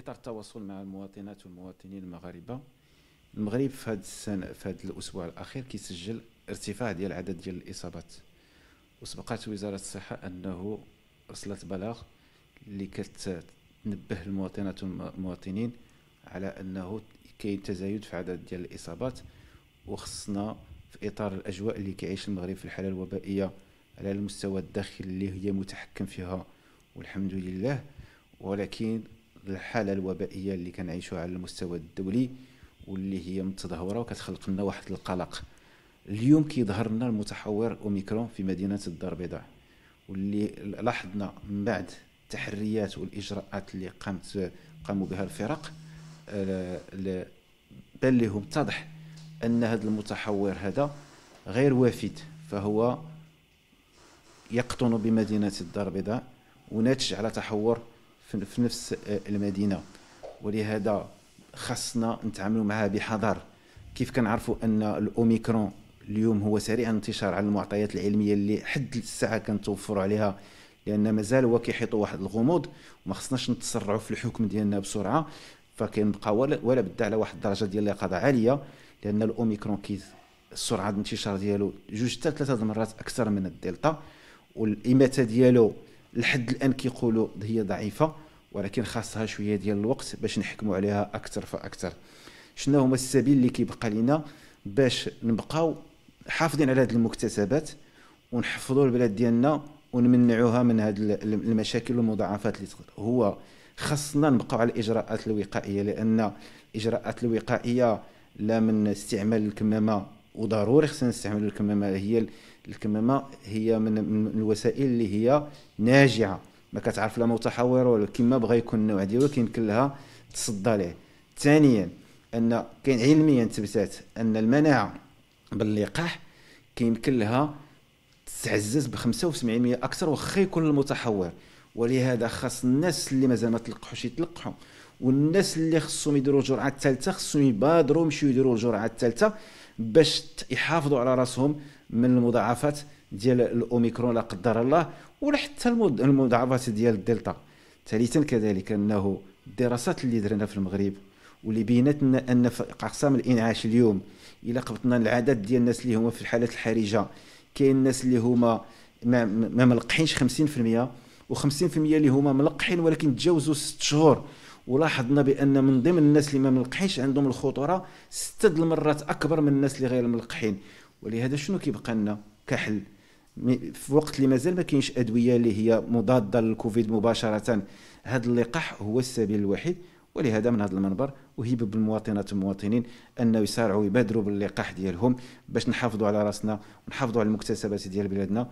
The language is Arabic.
إطار التواصل مع المواطنات والمواطنين المغاربة. المغرب في هذا السنة في هذا الأسبوع الأخير كيسجل ارتفاع ديال العدد ديال الإصابات. وسبقت وزارة الصحة أنه ارسلت بلاغ اللي كتنبه المواطنات والمواطنين على أنه كاين تزايد في عدد ديال الإصابات وخصنا في إطار الأجواء اللي كيعيش المغرب في الحالة الوبائية على المستوى الداخلي اللي هي متحكم فيها والحمد لله. ولكن الحالة الوبائية اللي كنعيشوها على المستوى الدولي واللي هي متدهورة وكتخلق لنا واحد القلق. اليوم كيظهر لنا المتحور أوميكرون في مدينة الدار البيضاء واللي لاحظنا من بعد التحريات والإجراءات اللي قامت قاموا بها الفرق آه، بان لهم اتضح أن هذا المتحور هذا غير وافد فهو يقطن بمدينة الدار البيضاء وناتج على تحور في نفس آه، المدينة. ولهذا خاصنا نتعاملوا معها بحذر. كيف كنعرفوا أن الأوميكرون اليوم هو سريع الانتشار على المعطيات العلمية اللي حد الساعة كنتوفروا عليها؟ لأن مازال هو كيحيط واحد الغموض وما خصناش نتسرعوا في الحكم ديالنا بسرعة. فكنبقى ولا, ولا بدا على واحد الدرجة ديال اليقظة عالية. لأن الأوميكرون كي سرعة الانتشار ديالو جوج حتى ثلاثة المرات أكثر من الدلتا. والإماتة ديالو لحد الآن كيقولوا هي ضعيفة ولكن خاصها شوية ديال الوقت باش نحكموا عليها أكثر فأكثر. شنو هما السبيل اللي كيبقى لنا باش نبقاو حافظين على هذه المكتسبات ونحفظوا البلاد ديالنا ونمنعوها من هذه المشاكل والمضاعفات اللي هو خاصنا نبقاو على الإجراءات الوقائية لأن الإجراءات الوقائية لا من استعمال الكمامة وضروري خصنا نستعمل الكمامة. هي الكمامة هي من الوسائل اللي هي ناجعة. ما كتعرف لا متحور ولا كيما بغى يكون النوع ديالو كيمكن لها تصدى ليه ثانيا أن كاين علميا تثبتات أن المناعة باللقاح كيمكن لها تعزز ب 75% أكثر واخا يكون المتحور. ولهذا خاص الناس اللي مازال ما تلقحوش يتلقحوا. والناس اللي خصهم يديروا الجرعة الثالثة خصهم يبادروا يمشيو يديروا الجرعة الثالثة باش يحافظوا على راسهم من المضاعفات ديال الأوميكرون لا قدر الله ولا حتى المضاعفات ديال الدلتا. ثالثا كذلك أنه الدراسات اللي درنا في المغرب واللي بينت لنا أن في اقسام الإنعاش اليوم إلى قبطنا العدد ديال الناس اللي هما في الحالات الحرجة كاين الناس اللي هما ما, ما ملقحينش 50% و50% اللي هما ملقحين ولكن تجاوزوا 6 شهور. ولاحظنا بأن من ضمن الناس اللي ما ملقحينش عندهم الخطورة ستة المرات أكبر من الناس اللي غير ملقحين. ولهذا شنو كيبقى لنا؟ كحل. في وقت اللي مازال ما كاينش أدوية اللي هي مضادة للكوفيد مباشرة. هذا اللقاح هو السبيل الوحيد. ولهذا من هذا المنبر أهيب بالمواطنات والمواطنين أنه يسارعوا يبادروا باللقاح ديالهم باش نحافظوا على رأسنا ونحافظوا على المكتسبات ديال بلادنا.